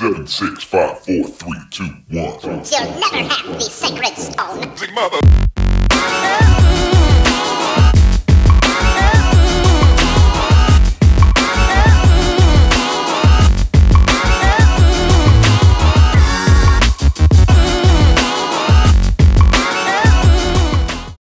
Seven, six, five, four, three, two, one. You'll never have the sacred stone. Mother.